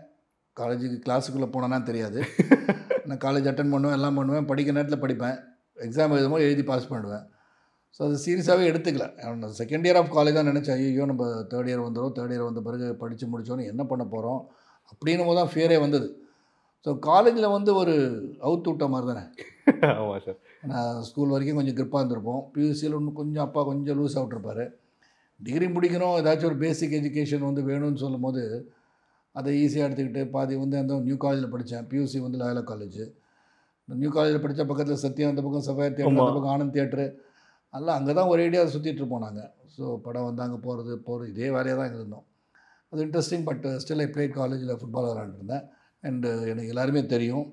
காலேஜுக்கு கிளாஸுக்குள்ளே போனேன்னா தெரியாது. [LAUGHS] நான் காலேஜ் அட்டன் பண்ணுவேன் எல்லாம் பண்ணுவேன். படிக்கிற நேரத்தில் படிப்பேன். எக்ஸாம் எழுதும்போது எழுதி பாஸ் பண்ணுவேன். ஸோ அது சீரியஸாகவே எடுத்துக்கல. செகண்ட் இயர் ஆஃப் காலேஜ் தான் நினச்சேன். ஐயோ நம்ம தேர்ட் இயர் வந்துடும் தேர்ட் இயர் வந்த பிறகு படித்து முடிச்சோன்னு என்ன பண்ண போகிறோம் அப்படின்னும் போது தான் ஃபியரே வந்தது. ஸோ காலேஜில் வந்து ஒரு அவுத்து விட்ட மாதிரி தானே? ஆமாம் சார் நான் ஸ்கூல் வரைக்கும் கொஞ்சம் கிரிப்பாக இருந்திருப்போம். பியூசியில் இன்னும் கொஞ்சம் அப்பா கொஞ்சம் லூஸ் விட்டுருப்பாரு. டிகிரி முடிக்கணும் ஏதாச்சும் ஒரு பேசிக் எஜுகேஷன் வந்து வேணும்னு சொல்லும்போது அதை ஈஸியாக எடுத்துக்கிட்டு பாதி வந்து அந்த நியூ காலேஜில் படித்தேன். பியூசி வந்து லாயலா காலேஜ் நியூ காலேஜில் படித்த பக்கத்தில் சத்யா அந்த பக்கம் சஃபயர் தியேட்டர் அந்த பக்கம் ஆனந்த் தியேட்டரு எல்லாம் அங்கே தான் ஒரேடியாக சுற்றிட்டு இருப்போம் நாங்கள் ஸோ படம் வந்து அங்கே போகிறது போகிறது இதே வேலையாக தான் இருந்தோம். அது interesting but still I played காலேஜில் ஃபுட்பால் விளாண்டுருந்தேன் அண்டு எனக்கு எல்லாருமே தெரியும்.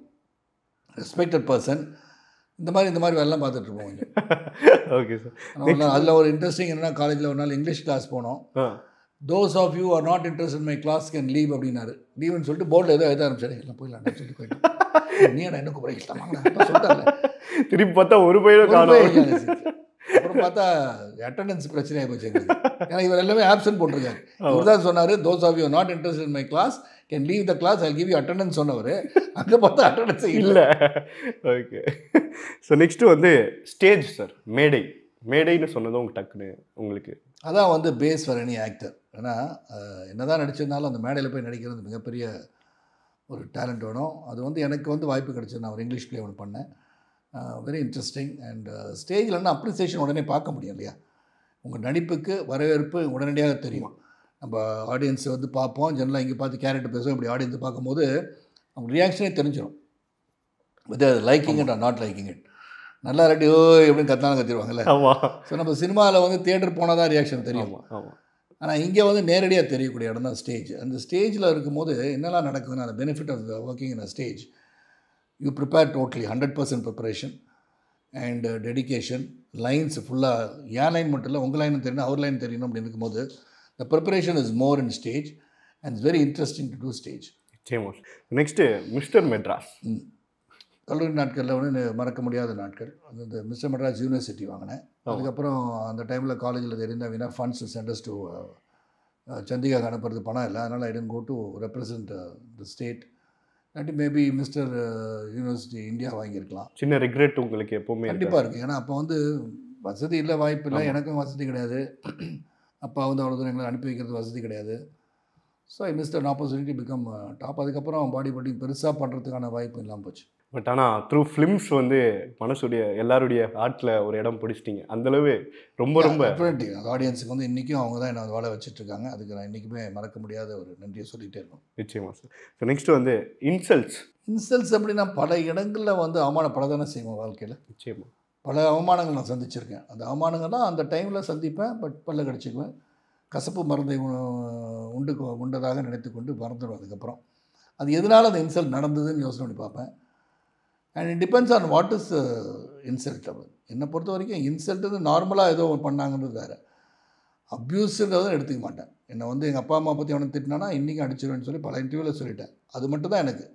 ரெஸ்பெக்டட் பர்சன் இந்த மாதிரி இந்த மாதிரி வேலைலாம் பார்த்துட்டு இருப்போம் கொஞ்சம். ஓகே சார் அதில் ஒரு இன்ட்ரெஸ்டிங் என்னன்னா காலேஜில் ஒரு நாள் இங்கிலீஷ் கிளாஸ் போனோம். Those of you are not interest my class can leave அப்படின்னாரு. லீவ்னு சொல்லிட்டு போர்டில் ஏதோ எழுத ஆரம்பிச்சாரு. எல்லாம் போயிடலாம் சொல்லி போயிட்டேன் [LAUGHS] நீ என்ன என்ன கூப்பிட சொல்லிட்டாங்க [LAUGHS] திருப்பி பார்த்தா ஒரு காணும். அப்புறம் பார்த்தா அட்டண்டன்ஸ் பிரச்சனையாக போச்சு எங்களுக்கு. ஏன்னா இவர் எல்லாமே ஆப்சன்ட் போட்டிருக்காரு. இவர் தான் சொன்னார் those of you not interest in my class can leave the class I give you attendance சொன்னவர். அங்கே பார்த்தா அட்டண்டன்ஸ் இல்லை. ஓகே ஸோ நெக்ஸ்ட் வந்து ஸ்டேஜ் சார் மேடை. மேடைன்னு சொன்னதும் உங்களுக்கு டக்குன்னு உங்களுக்கு. அதான் வந்து பேஸ் ஃபார் எனி ஆக்டர் ஏன்னா அஹ், என்னதான் நடிச்சிருந்தாலும் அந்த மேடையில் போய் நடிக்கிறது மிகப்பெரிய ஒரு டேலண்ட் வேணும். அது வந்து எனக்கு வந்து வாய்ப்பு கிடைச்சது நான் ஒரு இங்கிலீஷ் ப்ளே ஒன்று பண்ணேன். வெரி இன்ட்ரெஸ்டிங் அண்ட் ஸ்டேஜில் அப்ரிசியேஷன் உடனே பார்க்க முடியும் இல்லையா? உங்கள் நடிப்புக்கு வரவேற்பு உடனடியாக தெரியும். நம்ம ஆடியன்ஸ் வந்து பார்ப்போம். ஜெனரலாக இங்கே பார்த்து கேரக்டர் பேசுவோம். இப்படி ஆடியன்ஸ் பார்க்கும்போது அவங்க ரியாக்ஷனே தெரிஞ்சிடும் with liking it or not liking it நல்லா இல்லாட்டி ஓ எப்படின்னு கத்தாலும் கத்திடுவாங்கல்ல. ஸோ நம்ம சினிமாவில் வந்து தியேட்டர் போனால் தான் ரியாக்ஷன் தெரியும். ஆனால் இங்கே வந்து நேரடியாக தெரியக்கூடிய இடம் தான் ஸ்டேஜ் அந்த ஸ்டேஜில் இருக்கும்போது என்னெல்லாம் நடக்குதுன்னா அந்த benefit of working in a stage you prepare totally hundred percent preparation and dedication lines ஃபுல்லாக என் லைன் மட்டும் இல்லை உங்கள் லைன் தெரியணும் அவர் லைன் தெரியணும் அப்படின்னு இருக்கும்போது the preparation is more in stage and it's very interesting to do stage நிச்சயமா. நெக்ஸ்ட்டு மிஸ்டர் மெட்ராஸ் கல்லூரி நாட்களில் வந்து மறக்க முடியாத நாட்கள். இந்த மிஸ்டர் மெட்ராஸ் யூனிவர்சிட்டி வாங்கினேன். அதுக்கப்புறம் அந்த டைமில் காலேஜில் தெரிந்த வினா ஃபண்ட்ஸ் சென்டர்ஸ் டு சண்டிகாக்கு அனுப்புறது பணம் இல்லை அதனால் I tend go to represent the state இல்லாட்டி மேபி மிஸ்டர் யூனிவர்சிட்டி இந்தியா வாங்கியிருக்கலாம். சின்ன ரிக்ரெட் உங்களுக்கு எப்பவுமே? கண்டிப்பாக இருக்குது ஏன்னா அப்போ வந்து வசதி இல்லை வாய்ப்பு இல்லை. எனக்கும் வசதி கிடையாது. அப்பா வந்து அவ்வளோ தூரம் எங்களை அனுப்பி வைக்கிறது வசதி கிடையாது. So I missed an opportunity become top அதுக்கப்புறம் பாடி பில்டிங் பெருசாக பண்ணுறதுக்கான வாய்ப்பு இல்லாமல் போச்சு. பட் ஆனால் த்ரூ ஃபிலிம்ஸ் வந்து மனசுடைய எல்லாருடைய ஹார்ட்டில் ஒரு இடம் பிடிச்சிட்டீங்க. அந்தளவு ரொம்ப ரொம்ப ஆடியன்ஸுக்கு வந்து இன்றைக்கும் அவங்க தான் என்ன வாழ வச்சுட்டு இருக்காங்க அதுக்கு நான் இன்றைக்குமே மறக்க முடியாத ஒரு நன்றியை சொல்லிகிட்டே இருக்கோம். நிச்சயமா சார் ஸோ நெக்ஸ்ட் வந்து இன்சல்ட்ஸ் இன்சல்ட்ஸ் அப்படின்னா பல இடங்களில் வந்து அவமானப்பட தானே செய்வோம் வாழ்க்கையில். நிச்சயமா. பல அவமானங்கள் நான் சந்திச்சிருக்கேன். அந்த அவமானங்கள்லாம் அந்த டைமில் சந்திப்பேன் பட் பல்ல கடிச்சிக்குவேன். கசப்பு மருந்தை உண்டு உண்டதாக நினைத்து கொண்டு மறந்துடுவேன் அதுக்கப்புறம். அது எதனால் அந்த இன்சல்ட் நடந்ததுன்னு யோசனை பண்ணி பார்ப்பேன். And it depends on what is insultable என்னை பொறுத்த வரைக்கும் இன்சல்ட்டு நார்மலாக ஏதோ பண்ணாங்கன்றது வேறு. அப்யூஸுன்றதை எடுத்துக்க மாட்டேன். என்னை வந்து எங்கள் அப்பா அம்மா பற்றி அவனை திட்டினானா இன்றைக்கும் அடிச்சிருவேன்னு சொல்லி பல இன்டர்வியூவில் சொல்லிட்டேன். அது மட்டும் தான் எனக்கு.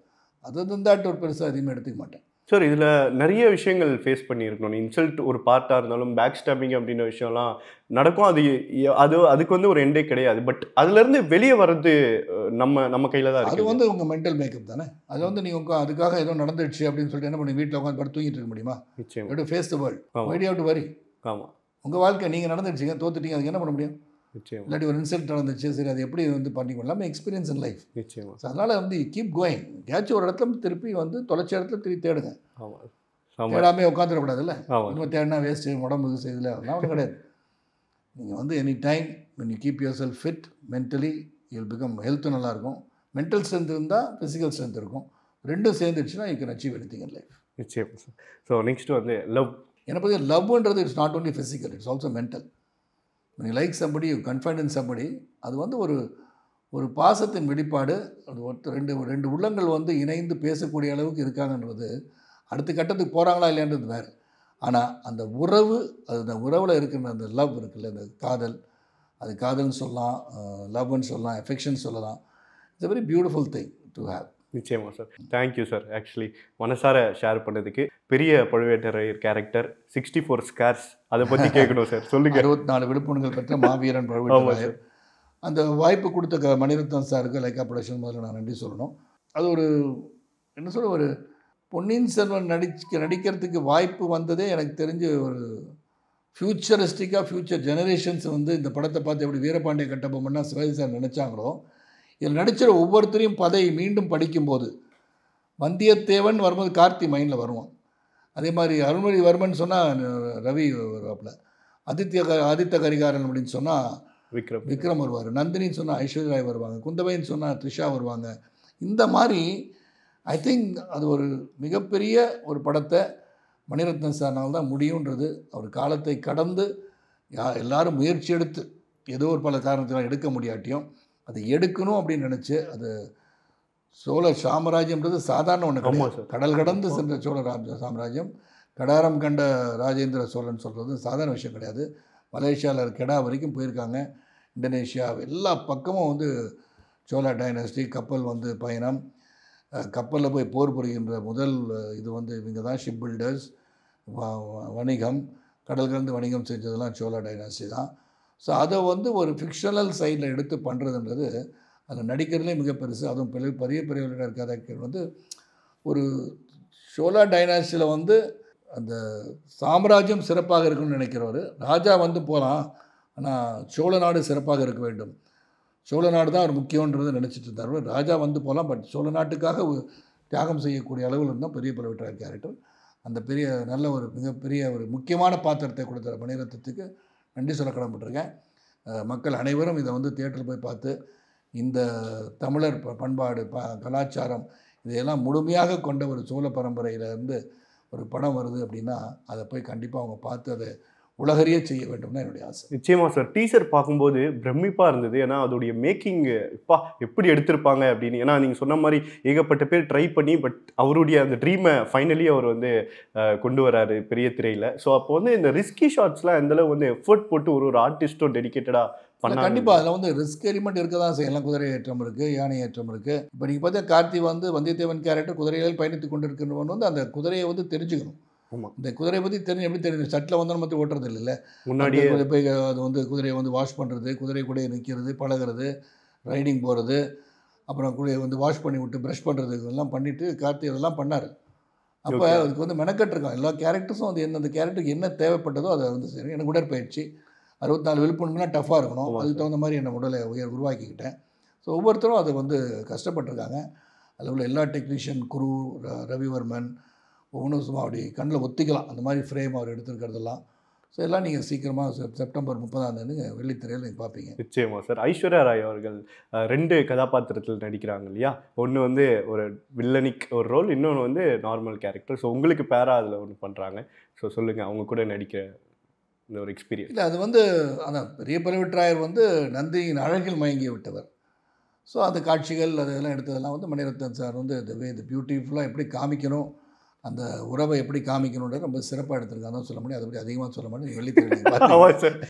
அது தந்தாட்டு ஒரு பெருசாக எதுவுமே எடுத்துக்க மாட்டேன். சார் இதில் நிறைய விஷயங்கள் ஃபேஸ் பண்ணியிருக்கணும். இன்சல்ட் ஒரு பார்ட்டாக இருந்தாலும் பேக் ஸ்டாப்பிங் அப்படின்ற விஷயம்லாம் நடக்கும். அது அது அதுக்கு வந்து ஒரு எண்டே கிடையாது. பட் அதுலேருந்து வெளியே வர்றது நம்ம நம்ம கையில் தான் அது இருக்கு வந்து உங்கள் மென்டல் மேக்கப் தானே? அது வந்து நீங்கள் உங்க அதுக்காக ஏதோ நடந்துடுச்சு அப்படின்னு சொல்லிட்டு என்ன பண்ணி வீட்டில் உட்காந்து படுத்து தூங்கிட்டு இருக்க முடியுமா? நிச்சயமா. Face the world. வைடி அவுட் வரி ஆமாம் உங்கள் வாழ்க்கை நீங்கள் நடந்துடுச்சிங்க தோத்துட்டீங்க அதுக்கு என்ன பண்ண முடியும்? நிச்சயமா. இல்லாட்டி ஒரு இன்சல்ட் நடந்துச்சு சரி அது எப்படி வந்து பண்ணிக்கணும் எல்லாமே எக்ஸ்பீரியன்ஸ் இன் லைஃப் நிச்சயமா. ஸோ அதனால் வந்து கீப் கோயிங் ஏதாச்சும் ஒரு இடத்துல திருப்பி வந்து தொலைச்ச இடத்துல திருப்பி தேடுங்க. ஆமாம் தேடாமே உட்காந்துடக்கூடாதுல்ல நம்ம தேடினா வேஸ்ட்டு உடம்பு செய்யல அதெல்லாம் ஒன்றும் கிடையாது. நீங்கள் வந்து any time when you keep yourself fit mentally you'll become health நல்லாயிருக்கும். மென்டல் ஸ்ட்ரென்த் இருந்தால் ஃபிசிக்கல் ஸ்ட்ரென்த் இருக்கும். ரெண்டும் சேர்ந்துடுச்சுன்னா you can achieve anything in life நிச்சயமா சார் ஸோ நெக்ஸ்ட் வந்து லவ் என்னை பற்றி லவ்ன்றது it's not only physical it's also mental you like somebody you confidence somebody அது வந்து ஒரு ஒரு பாசத்தின் வெளிப்பாடு. அது ஒருத்தர் ரெண்டு ரெண்டு உள்ளங்கள் வந்து இணைந்து பேசக்கூடிய அளவுக்கு இருக்காங்கன்றது அடுத்த கட்டத்துக்கு போகிறாங்களா இல்லையான்றது வேறு. ஆனால் அந்த உறவு அது அந்த உறவில் இருக்கிற அந்த லவ் இருக்குல்ல அந்த காதல் அது காதல்னு சொல்லலாம் லவ்னு சொல்லலாம் எஃபெக்ஷன் சொல்லலாம். It's a very beautiful thing to have நிச்சயமா sir thank you sir actually மனசார ஷேர் பண்ணதுக்கு. பெரிய Pazhuvettaraiyar character sixty four scars அதை பற்றி கேட்கணும் சார் சொல்லுங்க. அறுபத்தி நாலு விழுப்புண்கள் பெற்ற மாவீரன் பழுவேட்டராயர். அந்த வாய்ப்பு கொடுத்த க மணிரத்னம் சாருக்கு லைக்கா ப்ரொடக்ஷன் முதல்ல நான் நன்றி சொல்லணும். அது ஒரு என்ன சொல்ல ஒரு பொன்னியின் செல்வன் நடிக்க நடிக்கிறதுக்கு வாய்ப்பு வந்ததே எனக்கு தெரிஞ்சு ஒரு ஃப்யூச்சரிஸ்டிக்காக ஃப்யூச்சர் ஜெனரேஷன்ஸ் வந்து இந்த படத்தை பார்த்து எப்படி வீரபாண்டிய கட்டபொம்மன்னா சிவாஜி சார் நினச்சாங்களோ இதில் நடிச்சிற ஒவ்வொருத்தரையும் பதையை மீண்டும் படிக்கும்போது வந்தியத்தேவன் வரும்போது கார்த்தி மைண்டில் வருவான். அதே மாதிரி அருள்மொழிவர்மன் சொன்னால் ரவி வருவாப்புல. ஆதித்ய க- ஆதித்த கரிகாரன் அப்படின்னு சொன்னால் விக்ரம். விக்ரம் வருவார். நந்தினின்னு சொன்னால் ஐஸ்வர்யா ராய் வருவாங்க. குந்தவைன்னு சொன்னால் த்ரிஷா வருவாங்க. இந்த மாதிரி ஐ திங்க் அது ஒரு மிகப்பெரிய ஒரு படத்தை மணிரத்னம் சார்னால் தான் முடியுன்றது. அவர் காலத்தை கடந்து யா எல்லாரும் முயற்சி எடுத்து ஏதோ ஒரு பல காரணத்தினால் எடுக்க முடியாட்டியும் அதை எடுக்கணும் அப்படின்னு நினச்சி அது சோழ சாம்ராஜ்யம்ன்றது சாதாரண ஒன்று. கடல் கடந்து சென்ற சோழ ராஜ சாம்ராஜ்யம். கடாரம் கண்ட ராஜேந்திர சோழன் சொல்கிறது சாதாரண விஷயம் கிடையாது. மலேசியாவில் கெடா வரைக்கும் போயிருக்காங்க. இந்தோனேஷியா எல்லா பக்கமும் வந்து சோழா டைனஸ்டி கப்பல் வந்து பயணம். கப்பலில் போய் போர் புரிகின்ற முதல் இது வந்து இவங்க தான் ஷிப் பில்டர்ஸ் வணிகம். கடல் கடந்து வணிகம் செஞ்சதெல்லாம் சோழா டைனாஸ்டி தான். ஸோ அதை வந்து ஒரு ஃபிக்ஷனல் சைடில் எடுத்து பண்ணுறதுன்றது அதில் நடிக்கிறதுலே மிக பெருசு. அதுவும் பெரிய பெரிய பெரியவர்களாக இருக்காத வந்து ஒரு சோழா டைனாஸ்டியில் வந்து அந்த சாம்ராஜ்யம் சிறப்பாக இருக்குன்னு நினைக்கிறவர். ராஜா வந்து போகலாம் ஆனால் சோழ நாடு சிறப்பாக இருக்க வேண்டும். சோழ நாடு தான் அவர் முக்கியன்றதை நினச்சிட்டு இருந்தார். ராஜா வந்து போகலாம் பட் சோழ நாட்டுக்காக தியாகம் செய்யக்கூடிய அளவில் இருந்தால் பெரிய பழுவேட்டராயர் கேரக்டர் அந்த பெரிய நல்ல ஒரு மிகப்பெரிய ஒரு முக்கியமான பாத்திரத்தை கொடுத்த மணிரத்னத்துக்கு நன்றி சொல்ல கடமைப்பட்டிருக்கேன். மக்கள் அனைவரும் இதை வந்து தியேட்டரில் போய் பார்த்து இந்த தமிழர் ப- பண்பாடு ப கலாச்சாரம் இதையெல்லாம் முழுமையாக கொண்ட ஒரு சோழ பரம்பரையிலேருந்து ஒரு படம் வருது அப்படின்னா அதை போய் கண்டிப்பாக அவங்க பார்த்து அதை உலகறிய செய்ய வேண்டும் தான் என்னுடைய ஆசை. நிச்சயமா சார் டீசர் பார்க்கும்போது பிரமிப்பா இருந்தது. ஏன்னா அதோடைய மேக்கிங் இப்பா எப்படி எடுத்திருப்பாங்க? அப்படின்னு. ஏன்னா நீங்க சொன்ன மாதிரி ஏகப்பட்ட பேர் ட்ரை பண்ணி பட் அவருடைய அந்த ட்ரீமை ஃபைனலி அவர் வந்து கொண்டு வராரு பெரிய திரையில. ஸோ அப்போ வந்து இந்த ரிஸ்கி ஷாட்ஸ்லாம் எந்த அளவு வந்து எஃபர்ட் போட்டு ஒரு ஒரு ஆர்டிஸ்ட்டும் டெடிக்கேட்டடா பண்ணாங்க? கண்டிப்பாக அதில் வந்து ரிஸ்க் எலிமெண்ட் இருக்க தான் செய்யலாம் குதிரை ஏற்றம் இருக்குது யானை ஏற்றம் இருக்குது இப்போ நீங்கள் பார்த்தா கார்த்தி வந்து வந்தியத்தேவன் கேரக்டர் குதிரையில் பயணித்து கொண்டிருக்கிறவன் வந்து அந்த குதிரையை வந்து தெரிஞ்சுக்கணும். இந்த குதிரையை பற்றி தெரிஞ்சு எப்படி தெரியும் சட்டில் வந்து நம்ம ஓட்டுறது இல்லைல்ல முன்னாடியே அந்த போய் அது வந்து குதிரையை வந்து வாஷ் பண்ணுறது குதிரை கூட நிற்கிறது பழகிறது ரைடிங் போகிறது அப்புறம் கூட வந்து வாஷ் பண்ணி விட்டு ப்ரஷ் பண்ணுறதுக்கு எல்லாம் பண்ணிவிட்டு கார்த்தி இதெல்லாம் பண்ணார். அப்போ. அதுக்கு வந்து மெனக்கட்டிருக்கான் எல்லா கேரக்டர்ஸும் வந்து எந்தெந்த கேரக்டருக்கு என்ன தேவைப்பட்டதோ அதை வந்து சரி எனக்கு உடற்பயிற்சி அறுபத்தாலு விழுப்புண்ணுனா டஃப்பாக இருக்கணும். அதுக்கு தகுந்த மாதிரி என்னை உடலை உயர் உருவாக்கிக்கிட்டேன். ஸோ ஒவ்வொருத்தரும் அதை வந்து கஷ்டப்பட்டிருக்காங்க. அதில் உள்ள எல்லா டெக்னீஷியன் குரு ரவிவர்மன் சும்மா அப்படி கண்ணில் ஒத்திக்கலாம். அந்த மாதிரி ஃப்ரேம் அவர் எடுத்திருக்கிறதெல்லாம். ஸோ எல்லாம் நீங்கள் சீக்கிரமாக செப் செப்டம்பர் முப்பதாம் தேதி வெள்ளித்திரையில் நீங்கள் பார்ப்பீங்க நிச்சயமா சார் ஐஸ்வர்யா ராய் அவர்கள் ரெண்டு கதாபாத்திரத்தில் நடிக்கிறாங்க இல்லையா? ஒன்று வந்து ஒரு வில்லனிக் ஒரு ரோல் இன்னொன்று வந்து நார்மல் கேரக்டர் ஸோ உங்களுக்கு பேரா அதில் ஒன்று பண்ணுறாங்க ஸோ சொல்லுங்கள் அவங்க கூட நடிக்கிற இந்த ஒரு எக்ஸ்பீரியன்ஸ் இல்லை அது வந்து அதான் பெரிய பழுவேற்றாயர் வந்து நந்தியின் அழகில் மயங்கி விட்டவர். ஸோ அந்த காட்சிகள் அதெல்லாம் எடுத்ததெல்லாம் வந்து மணிரத்னம் சார் வந்து இந்த வே இது பியூட்டிஃபுல்லாக எப்படி காமிக்கணும்? அந்த உறவை எப்படி காமிக்கணுன்றது ரொம்ப சிறப்பாக எடுத்திருக்காங்க சொல்ல முடியும். அதை பற்றி அதிகமாக சொல்ல முடியும். வெள்ளித்திரை சார்.